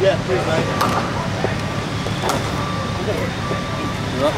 Yeah, please, mate. You're.